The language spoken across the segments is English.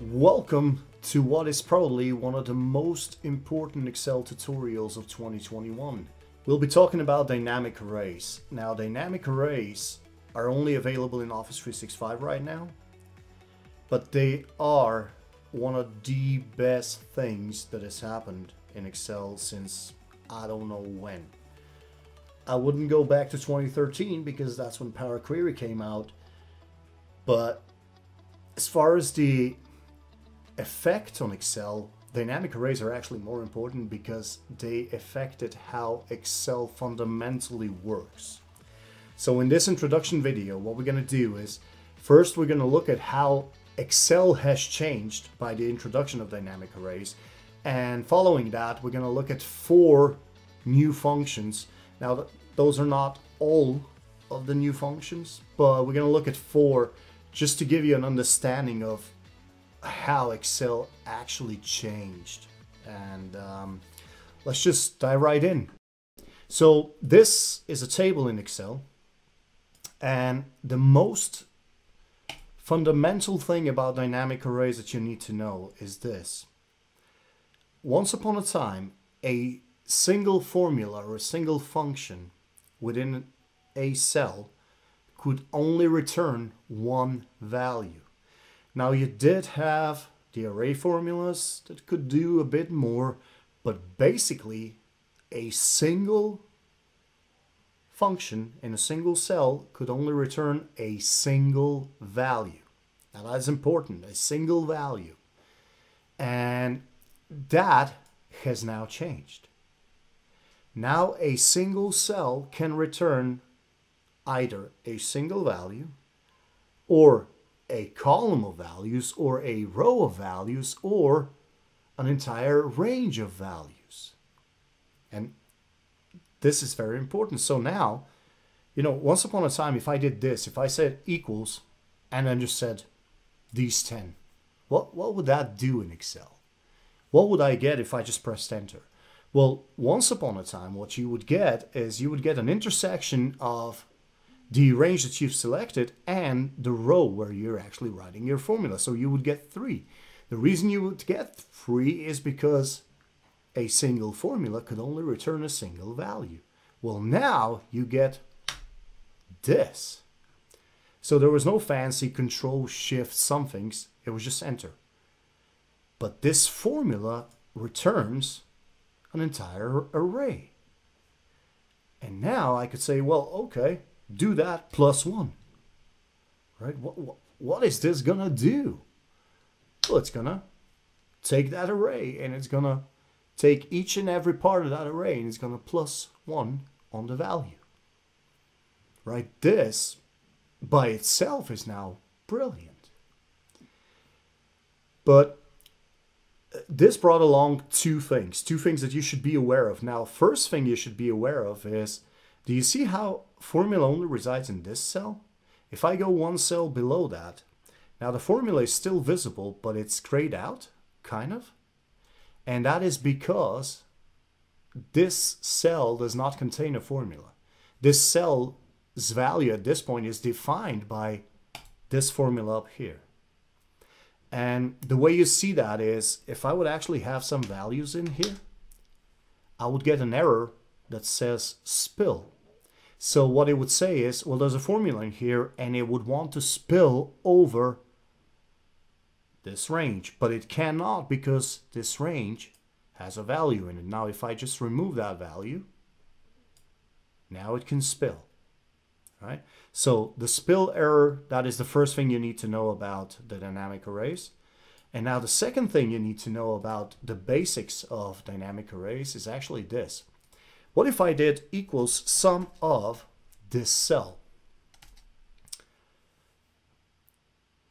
Welcome to what is probably one of the most important Excel tutorials of 2021. We'll be talking about dynamic arrays. Now dynamic arrays are only available in Office 365 right now, but they are one of the best things that has happened in Excel since I don't know when. I wouldn't go back to 2013 because that's when Power Query came out, but as far as the effect on Excel, dynamic arrays are actually more important because they affected how Excel fundamentally works. So in this introduction video, what we're going to do is first we're going to look at how Excel has changed by the introduction of dynamic arrays. And following that, we're going to look at four new functions. Now, those are not all of the new functions, but we're going to look at four just to give you an understanding of how Excel actually changed. And um, let's just dive right in. So this is a table in Excel. And the most fundamental thing about dynamic arrays that you need to know is this. Once upon a time, a single formula or a single function within a cell could only return one value. Now you did have the array formulas that could do a bit more, but basically a single function in a single cell could only return a single value. Now that is important, a single value. And that has now changed. Now a single cell can return either a single value or a column of values or a row of values or an entire range of values. And this is very important. So now, you know, once upon a time, if I did this, if I said equals and then just said these 10, what, what would that do in Excel? What would I get if I just pressed enter? Well, once upon a time, what you would get is you would get an intersection of the range that you've selected and the row where you're actually writing your formula. So you would get three. The reason you would get three is because a single formula could only return a single value. Well, now you get this. So there was no fancy control shift somethings. It was just enter. But this formula returns an entire array. And now I could say, well, okay, do that plus one. Right? What, what, what is this going to do? Well, it's going to take that array and it's going to take each and every part of that array and it's going to plus one on the value. Right? This by itself is now brilliant. But this brought along two things, two things that you should be aware of. Now, first thing you should be aware of is do you see how formula only resides in this cell? If I go one cell below that, now the formula is still visible, but it's grayed out, kind of. And that is because this cell does not contain a formula. This cell's value at this point is defined by this formula up here. And the way you see that is if I would actually have some values in here, I would get an error that says spill. So what it would say is, well, there's a formula in here and it would want to spill over this range, but it cannot because this range has a value in it. Now, if I just remove that value, now it can spill, right? So the spill error, that is the first thing you need to know about the dynamic arrays. And now the second thing you need to know about the basics of dynamic arrays is actually this. What if I did equals sum of this cell?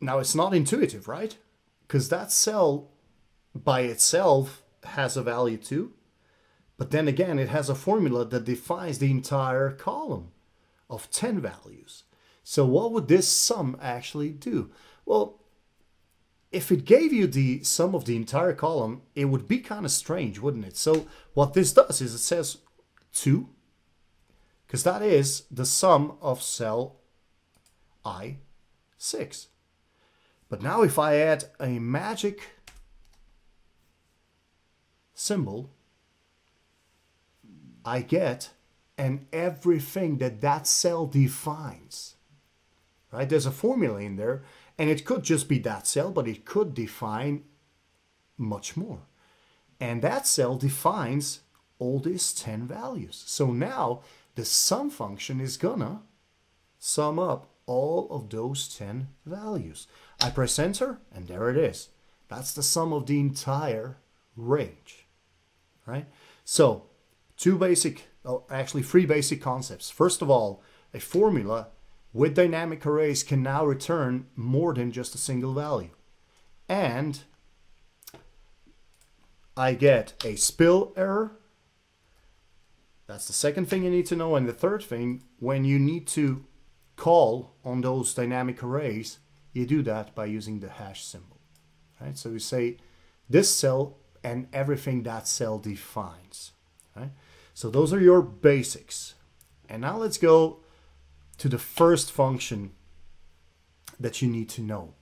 Now it's not intuitive, right? Because that cell by itself has a value too. But then again, it has a formula that defines the entire column of 10 values. So what would this sum actually do? Well, if it gave you the sum of the entire column, it would be kind of strange, wouldn't it? So what this does is it says 2 because that is the sum of cell I6. But now if I add a magic symbol, I get and everything that that cell defines. Right? There's a formula in there, and it could just be that cell, but it could define much more. And that cell defines all these 10 values. So now the sum function is gonna sum up all of those 10 values. I press enter, and there it is. That's the sum of the entire range, right? So two basic, Oh, actually three basic concepts. First of all, a formula with dynamic arrays can now return more than just a single value. And I get a spill error. That's the second thing you need to know. And the third thing, when you need to call on those dynamic arrays, you do that by using the hash symbol. Right? So you say this cell and everything that cell defines. Right? So those are your basics. And now let's go to the first function that you need to know.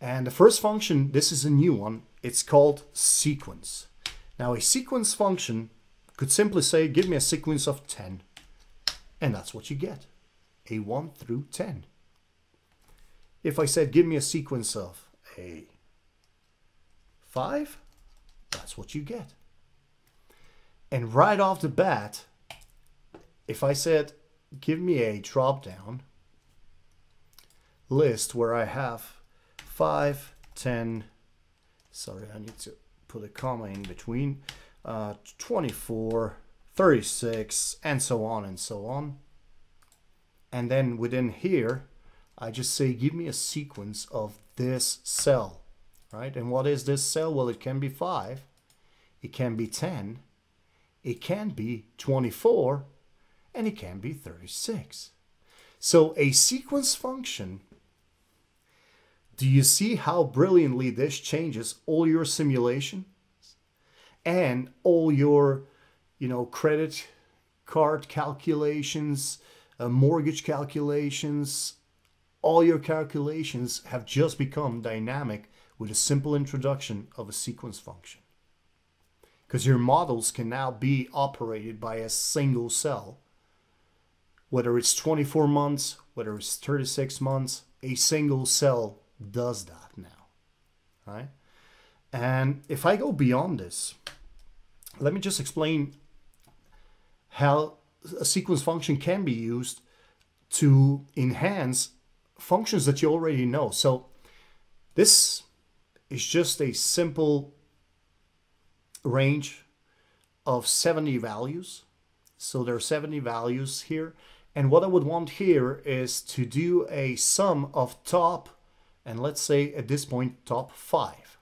And the first function, this is a new one, it's called sequence. Now a sequence function could simply say, give me a sequence of 10. And that's what you get, a 1 through 10. If I said, give me a sequence of a 5, that's what you get. And right off the bat, if I said, give me a drop down list where I have 5, 10, sorry, I need to put a comma in between, uh, 24, 36, and so on and so on. And then within here, I just say, give me a sequence of this cell, right? And what is this cell? Well, it can be 5, it can be 10, it can be 24, and it can be 36. So a sequence function, do you see how brilliantly this changes all your simulation and all your, you know, credit card calculations, uh, mortgage calculations, all your calculations have just become dynamic with a simple introduction of a sequence function because your models can now be operated by a single cell. Whether it's 24 months, whether it's 36 months, a single cell does that now, right? And if I go beyond this, let me just explain how a sequence function can be used to enhance functions that you already know. So this is just a simple range of 70 values. So there are 70 values here. And what I would want here is to do a sum of top, and let's say at this point, top five.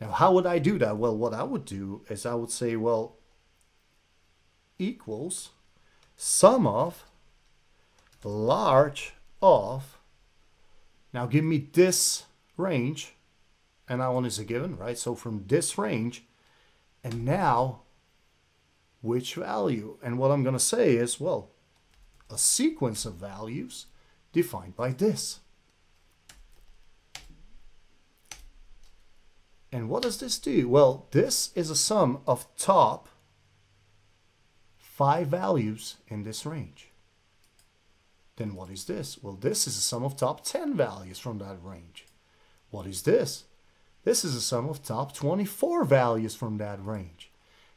Now, how would I do that? Well, what I would do is I would say, well, equals sum of large of, now give me this range, and that one is a given, right? So from this range, and now, which value? And what I'm going to say is, well, a sequence of values defined by this. And what does this do? Well, this is a sum of top five values in this range. Then what is this? Well, this is a sum of top 10 values from that range. What is this? This is a sum of top 24 values from that range.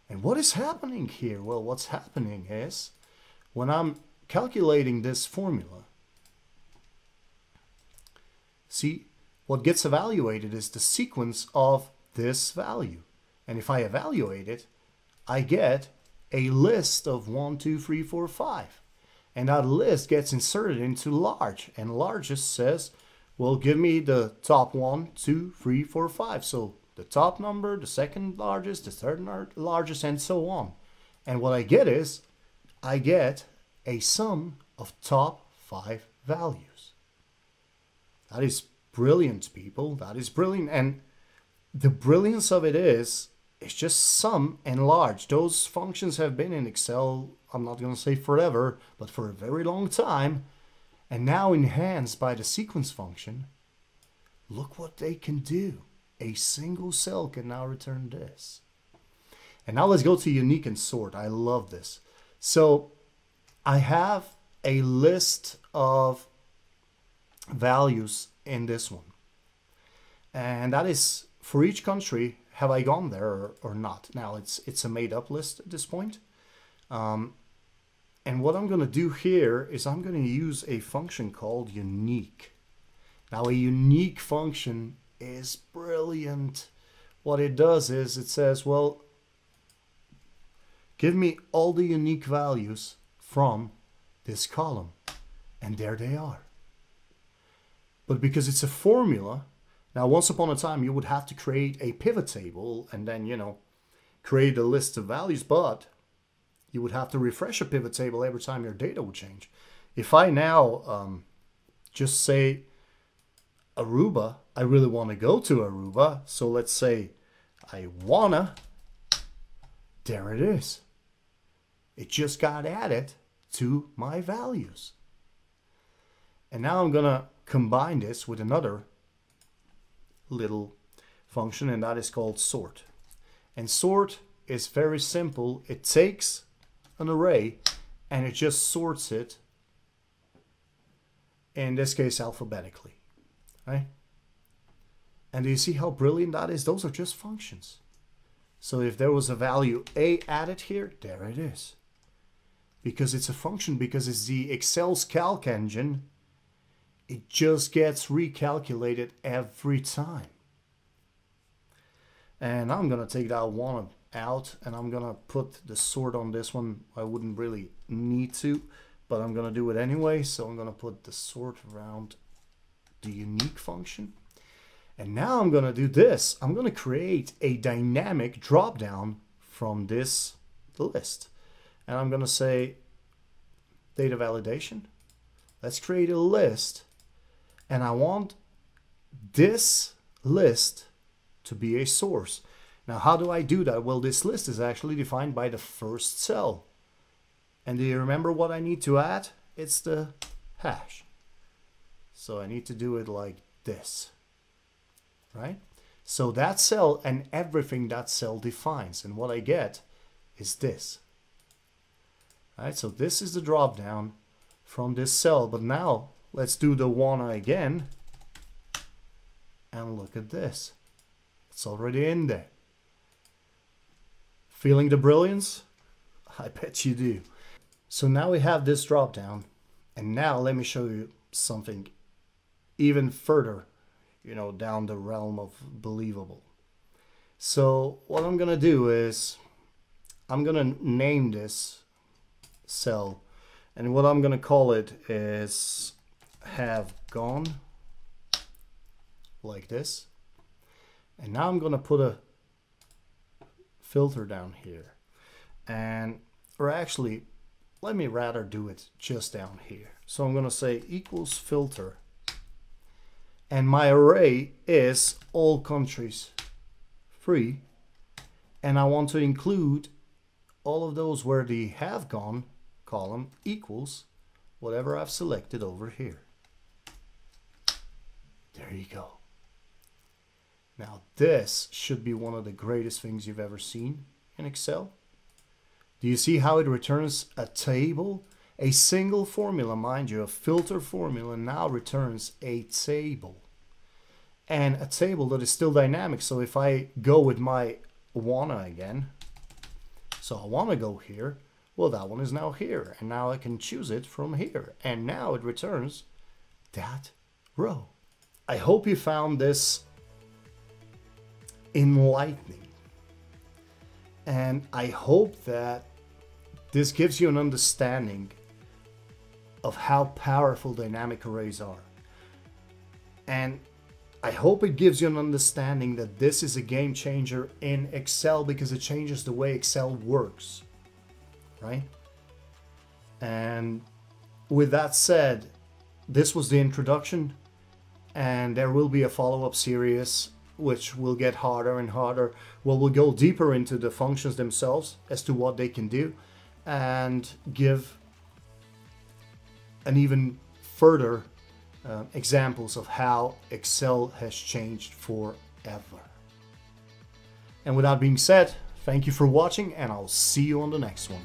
And what is happening here? Well, what's happening is when I'm calculating this formula, see, what gets evaluated is the sequence of this value. And if I evaluate it, I get a list of 1, 2, 3, 4, 5. And that list gets inserted into large. And large just says will give me the top one, two, three, four, five. So the top number, the second largest, the third largest, and so on. And what I get is, I get a sum of top five values. That is brilliant, people. That is brilliant. And the brilliance of it is, it's just sum and large. Those functions have been in Excel, I'm not going to say forever, but for a very long time. And now enhanced by the sequence function, look what they can do. A single cell can now return this. And now let's go to unique and sort. I love this. So I have a list of values in this one. And that is for each country, have I gone there or, or not? Now it's it's a made up list at this point. Um, and what I'm going to do here is I'm going to use a function called unique. Now a unique function is brilliant. What it does is it says, well, give me all the unique values from this column. And there they are. But because it's a formula, now once upon a time you would have to create a pivot table and then, you know, create a list of values, but you would have to refresh a pivot table every time your data would change. If I now um, just say Aruba, I really want to go to Aruba, so let's say I wanna, there it is. It just got added to my values. And now I'm gonna combine this with another little function and that is called sort. And sort is very simple. It takes an array and it just sorts it, in this case alphabetically, right? And do you see how brilliant that is? Those are just functions. So if there was a value a added here, there it is. Because it's a function, because it's the Excel's calc engine, it just gets recalculated every time. And I'm going to take that one out and I'm gonna put the sort on this one. I wouldn't really need to but I'm gonna do it anyway so I'm gonna put the sort around the unique function. And now I'm gonna do this. I'm gonna create a dynamic drop down from this list. And I'm gonna say data validation. Let's create a list. And I want this list to be a source now, how do I do that? Well, this list is actually defined by the first cell. And do you remember what I need to add? It's the hash. So I need to do it like this, right? So that cell and everything that cell defines. And what I get is this. Right, so this is the drop down from this cell. But now let's do the wanna again. And look at this. It's already in there. Feeling the brilliance? I bet you do. So now we have this drop down and now let me show you something even further, you know, down the realm of believable. So what I'm gonna do is I'm gonna name this cell and what I'm gonna call it is have gone like this and now I'm gonna put a filter down here. And, or actually, let me rather do it just down here. So I'm going to say equals filter. And my array is all countries free. And I want to include all of those where the have gone column equals whatever I've selected over here. There you go. Now this should be one of the greatest things you've ever seen in Excel. Do you see how it returns a table? A single formula, mind you, a filter formula now returns a table. And a table that is still dynamic. So if I go with my wanna again, so I wanna go here, well that one is now here. And now I can choose it from here. And now it returns that row. I hope you found this enlightening. And I hope that this gives you an understanding of how powerful dynamic arrays are. And I hope it gives you an understanding that this is a game changer in Excel because it changes the way Excel works, right? And with that said, this was the introduction and there will be a follow-up series which will get harder and harder. Well, we'll go deeper into the functions themselves as to what they can do and give an even further uh, examples of how Excel has changed forever. And with that being said, thank you for watching and I'll see you on the next one.